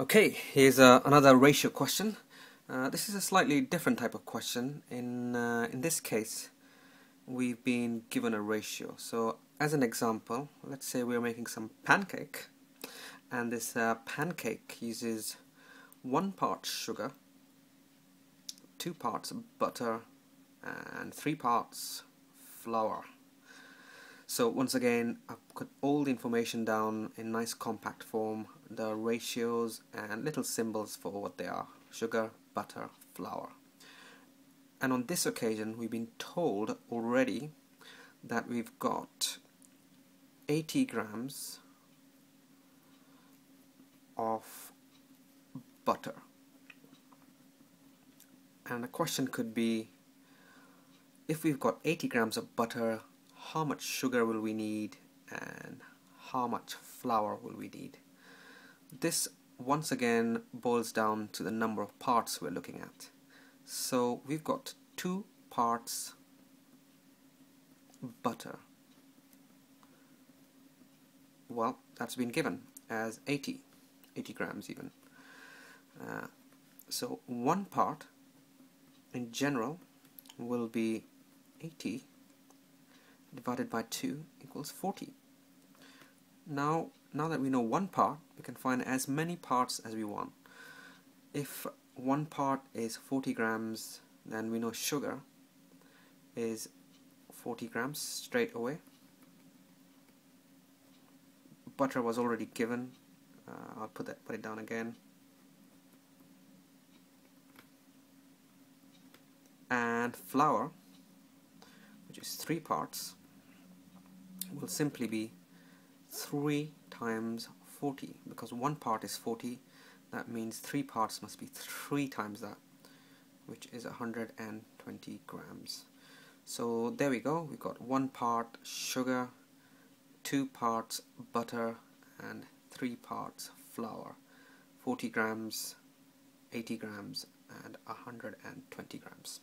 Okay, here's uh, another ratio question. Uh, this is a slightly different type of question. In, uh, in this case, we've been given a ratio. So as an example, let's say we're making some pancake and this uh, pancake uses one part sugar, two parts butter and three parts flour. So once again, I've put all the information down in nice compact form, the ratios and little symbols for what they are, sugar, butter, flour. And on this occasion, we've been told already that we've got 80 grams of butter. And the question could be, if we've got 80 grams of butter, how much sugar will we need and how much flour will we need. This once again boils down to the number of parts we're looking at. So we've got two parts butter. Well, that's been given as 80, 80 grams even. Uh, so one part in general will be 80 divided by 2 equals 40. Now, now that we know one part, we can find as many parts as we want. If one part is 40 grams, then we know sugar is 40 grams straight away. Butter was already given. Uh, I'll put that put it down again. And flour, which is three parts, will simply be 3 times 40 because one part is 40 that means three parts must be three times that which is 120 grams. So there we go. We got one part sugar two parts butter and three parts flour. 40 grams 80 grams and 120 grams